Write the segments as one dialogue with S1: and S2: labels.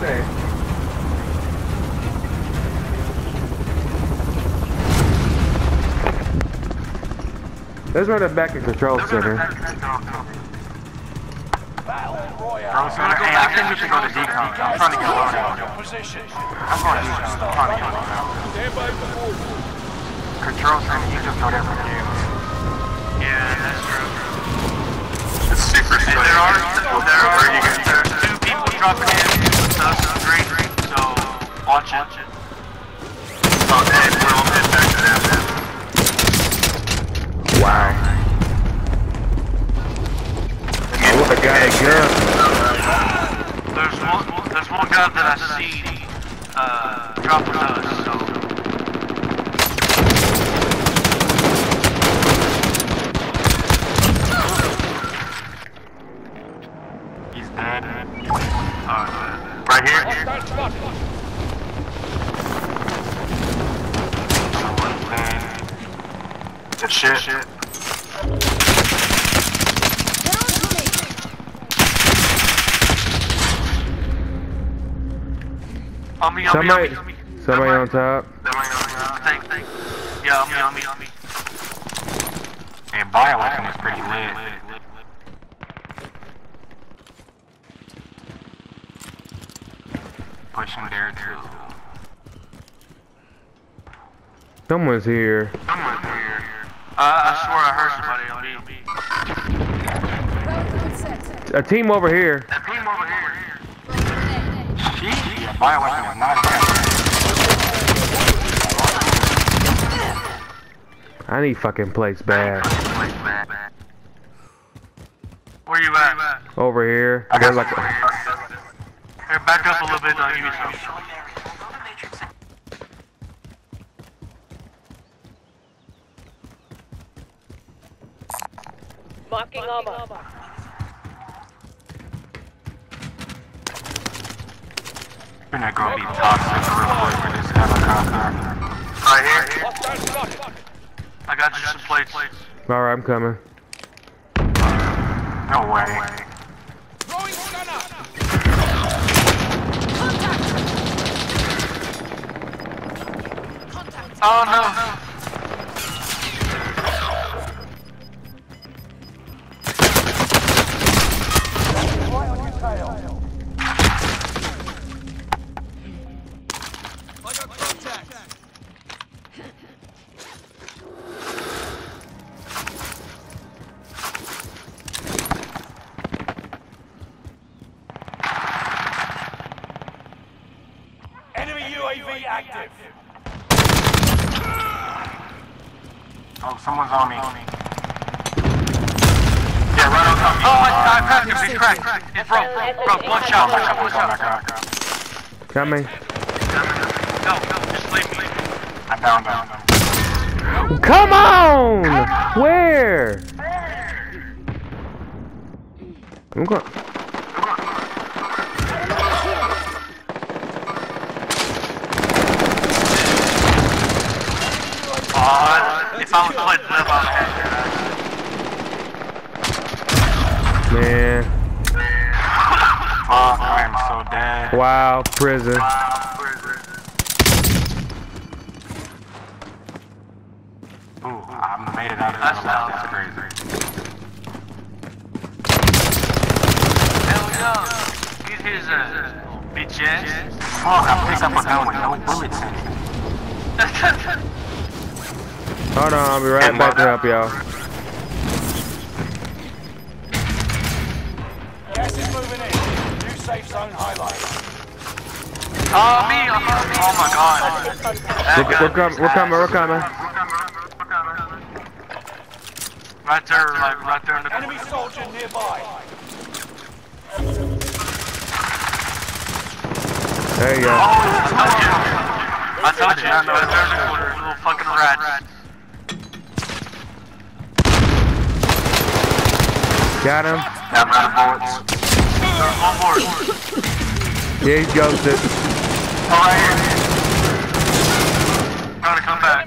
S1: Safe. Let's run it back to control center.
S2: Bro, so, hey, I think we should go to decon. I'm trying to get loaded. I'm going to decon. I'm trying to get loaded. Control center, you just go for games.
S3: Yeah, that's true.
S2: It's super
S3: And there are, there are, there are two people dropping in, so that's great, so watch it.
S1: Got a gun.
S3: There's one, there's one guy that I see, uh, dropping us, so.
S2: He's dead.
S3: Alright,
S2: Right here? Good shit.
S3: On me, on me, on
S1: Somebody,
S3: me, on me.
S1: somebody on top.
S3: Thank, thank. Yeah, on me, on me, on me.
S2: And bioweapon is pretty lit. Pushing there too.
S1: Someone's here.
S2: Someone's here.
S3: Uh, I swear I heard somebody on me.
S1: A team over here.
S2: That team over here. Sheesh, yeah, bioweapon is not here.
S1: I need fucking place bad.
S3: Where you at?
S1: Over here.
S2: I got
S1: like
S2: some here.
S3: Here, back up a little bit, I'll give you some.
S4: Marking armor.
S2: We're not gonna be toxic real quick with this helicopter. Right here.
S3: I got you some plates.
S1: Alright, I'm coming.
S2: No way.
S3: Oh no.
S5: UAV active.
S2: Oh, someone's on me. Yeah, right on top.
S3: Oh, I, I cracked him. He's cracked. He's broke, broke, broke. One shot, one shot, one shot.
S1: Coming.
S3: No, no, just leave me.
S2: I downed him.
S1: Come on! Where? I'm going.
S3: Oh, if I was playing live, I would have
S1: Man.
S2: Fuck, I am so dead.
S1: Wow, prison.
S2: Ooh, I made it out of
S3: That's
S2: the lab. That's crazy.
S3: Hell yeah. Get his, uh, bitch ass.
S2: Fuck, I picked up a gun with no bullets in it.
S1: Hold on, I'll be right back to help y'all.
S3: Oh, me. Oh, oh my god. That
S1: We're,
S3: gun
S1: we're coming, we're coming, we're coming.
S3: Right there, like, right there in the
S5: Enemy soldier nearby.
S1: There you go.
S3: I told you. I told you. Right there in the corner. Little fucking rat.
S1: Got him.
S2: Yeah, I'm out of bullets.
S3: On board.
S1: Yeah, he's ghosted.
S3: Oh. Gotta come back.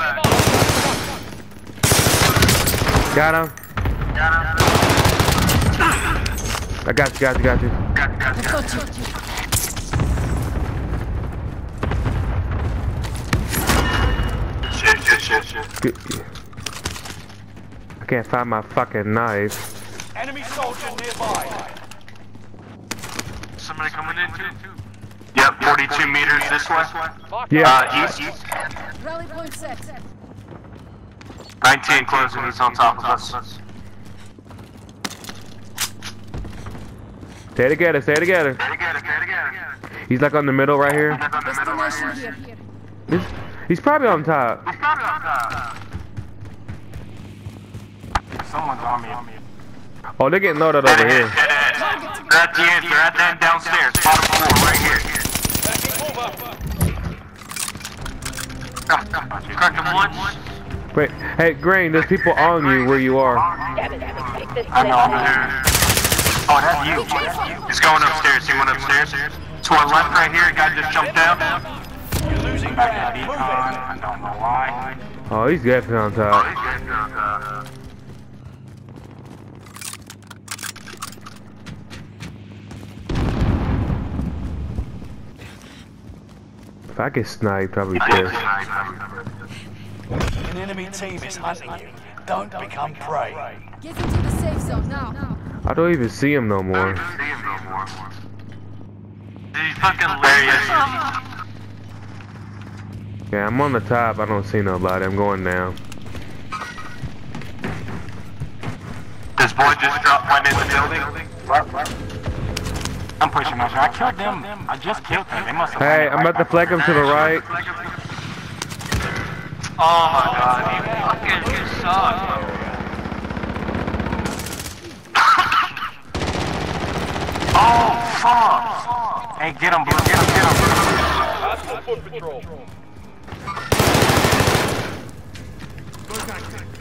S1: Got him.
S3: Got him.
S1: I got you, got you, got you.
S3: Got, got, got.
S4: Got you.
S3: Shit, shit, shit, shit.
S1: I can't find my fucking knife.
S5: Enemy soldier nearby.
S3: Somebody coming in too? Yep, 42 meters this way.
S1: Yeah.
S3: Uh, east.
S4: Rally point set.
S3: 19 closing, he's on top of us.
S1: Stay together, stay together.
S3: Stay together, stay together.
S1: He's like on the middle right here.
S3: Back on the middle right
S4: Destination
S3: here.
S4: here.
S1: He's, he's probably on top.
S3: He's probably on top. Someone's on me.
S1: Oh, they're getting loaded over here.
S3: They're at the end, they're at the end downstairs, bottom floor, right here. Cracked him once.
S1: Wait, hey, Green, there's people on you where you are.
S3: I know, I'm here. Oh, that's you. He's going upstairs, he went upstairs. To our left right here, a guy just jumped down.
S5: You're losing ground. Move it.
S3: I don't know why.
S1: Oh, he's definitely on top. Oh, I get sniped, I'll be pissed.
S5: An enemy team is hunting you. Don't become prey.
S4: Get into the safe zone now.
S1: I don't even see him no more.
S3: He's fucking hilarious.
S1: Yeah, I'm on the top. I don't see nobody. I'm going down.
S3: This boy just dropped went in the building. I'm pushing my shot. I killed them. I just killed them. They must have.
S1: Hey, I'm about to flag them to the right.
S3: Oh my god, you fucking you suck. oh fuck! Hey, get him, bro. Get him, get him.
S1: I'm about to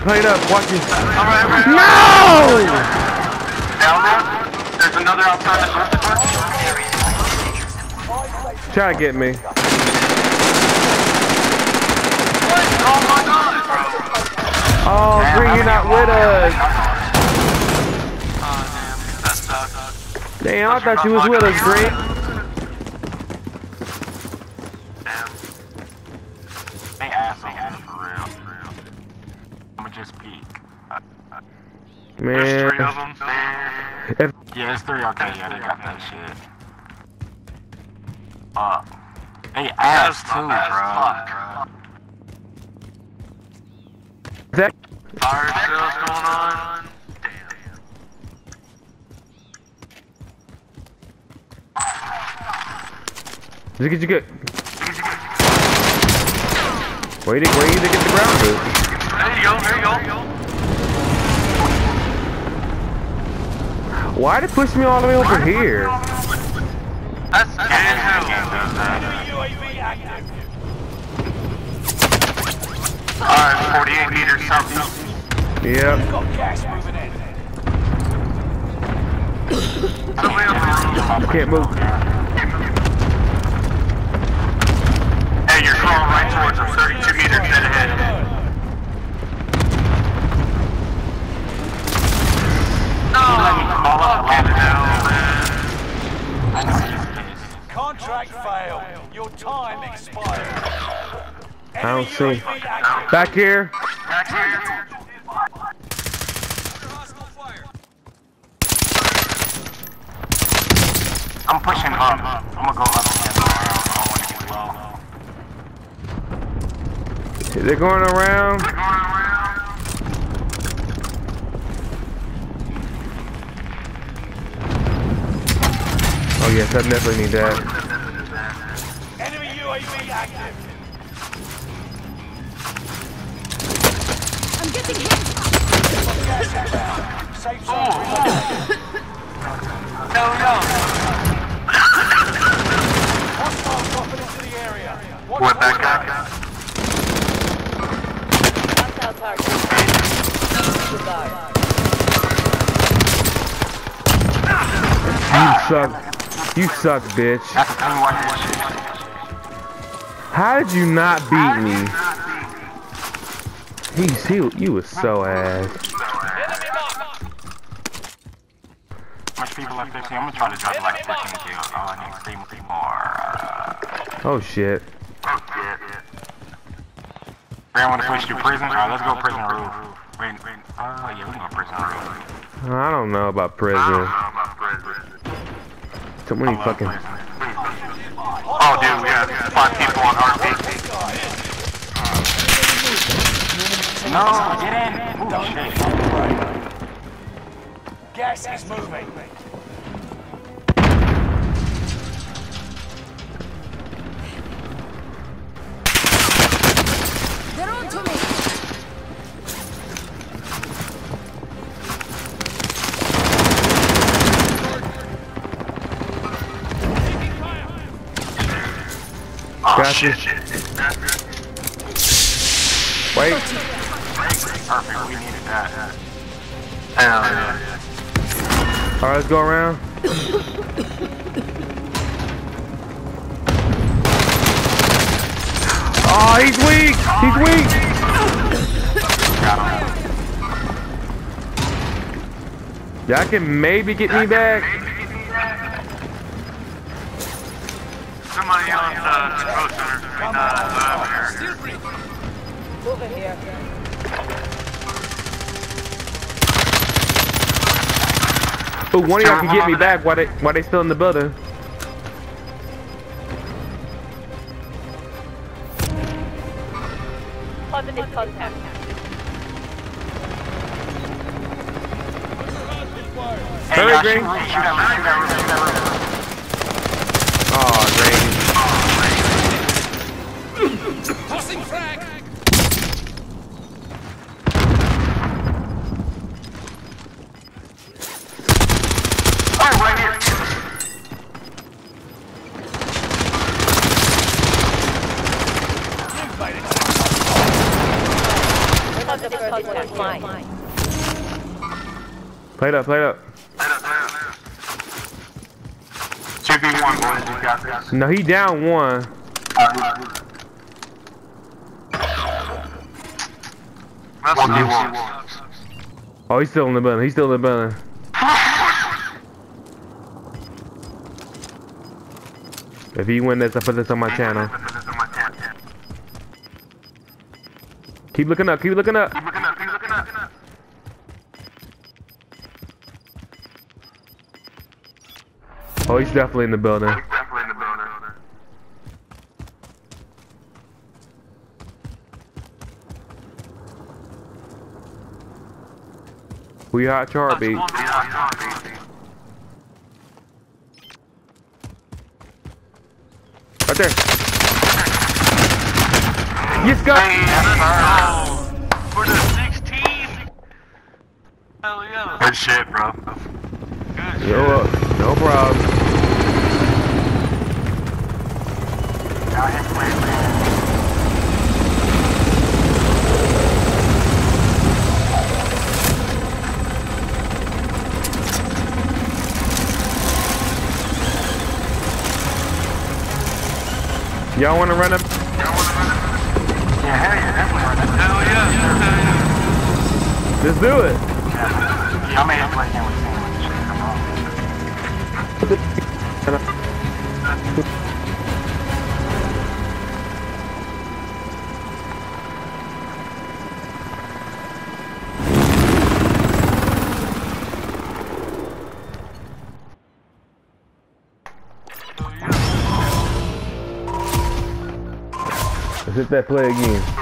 S1: play it up. Watch this.
S3: Alright, alright.
S1: No!
S3: Down there. There's another outside the first door.
S1: Try to get me.
S3: Oh my god, bro.
S1: Oh, Green, you're not with us.
S3: Oh damn, that sucks.
S1: Damn, I thought you was with us, Green.
S3: Damn. They assholes for real, for real. I'ma just peek. There's three of
S1: Man.
S3: them.
S1: If,
S3: Yeah, it's three. Okay, yeah, they got that shit. Uh, hey, ass too, bro.
S1: that,
S3: Fire sales going on.
S1: did you get? Where you where you to get the ground boost?
S3: There you go, there you go.
S1: Why did it push me all the way over here?
S3: That's good.
S5: Enemy UAV active.
S3: Alright, 48 meters southeast.
S1: Yep.
S5: Got gas moving in.
S3: Somebody on the roof.
S1: Can't move.
S3: Hey, you're crawling right towards us, 32 meters dead ahead.
S5: Contract failed. Your time expired.
S1: I don't see. Back here.
S3: Back here. I'm pushing up. I'm gonna go up again. I don't want to get low.
S1: They're going.
S3: Going around.
S1: Oh yes, I definitely need that.
S5: Enemy UAV active.
S4: I'm getting hit.
S5: Safe zone.
S3: No, no.
S5: Hostiles dropping into the area.
S3: What that guy
S1: got? You suck
S2: team suck, bitch.
S1: How did you not beat me? He's, he, you was so ass.
S2: Much people at 15. I'm gonna try to drop like 15 kills. Oh,
S1: shit.
S2: Brand wanna switch to prison? Alright, let's go prison roof. Wait, wait. Yeah, we can go prison roof.
S1: I don't know about prison. Too many fucking.
S2: Oh, dude, we got five people on RP. No, get in. Ooh,
S6: Don't
S2: shit.
S6: become prey. Gas is moving.
S4: They're on to me.
S1: Wait.
S2: Perfect, we needed that. Yeah.
S1: Alright, let's go around. Oh, he's weak! He's weak! Y'all can maybe get me back. Ooh, one of y'all can get me back while they while they still in the building.
S7: Positive contact.
S2: Hey, y'all
S1: green.
S2: shoot, shoot that roof, shoot that roof, shoot that roof.
S1: Oh, range.
S2: Oh, right here.
S7: Positive contact. Fine.
S1: Play it up, play it up.
S2: 2v1, boys, we got this.
S1: No, he down one.
S3: That's
S2: One
S3: what
S2: v
S3: I
S2: one.
S3: want.
S1: Oh, he's still in the building. He's still in the building. If he win this, I put this on my channel. Keep looking up. Keep looking up. He's definitely in the building.
S2: Definitely in the building.
S1: We hot Charby. Right there. Yes, go.
S3: For the 16. Hell yeah.
S2: Good shit, bro.
S3: Good
S1: Yo, uh, no problem.
S2: Now hit play, man.
S1: Y'all want to run up?
S2: Yeah, hell yeah, definitely run that.
S3: Hell yeah. Hell yeah.
S1: Let's do it.
S2: Yeah, with
S1: Hit that play again.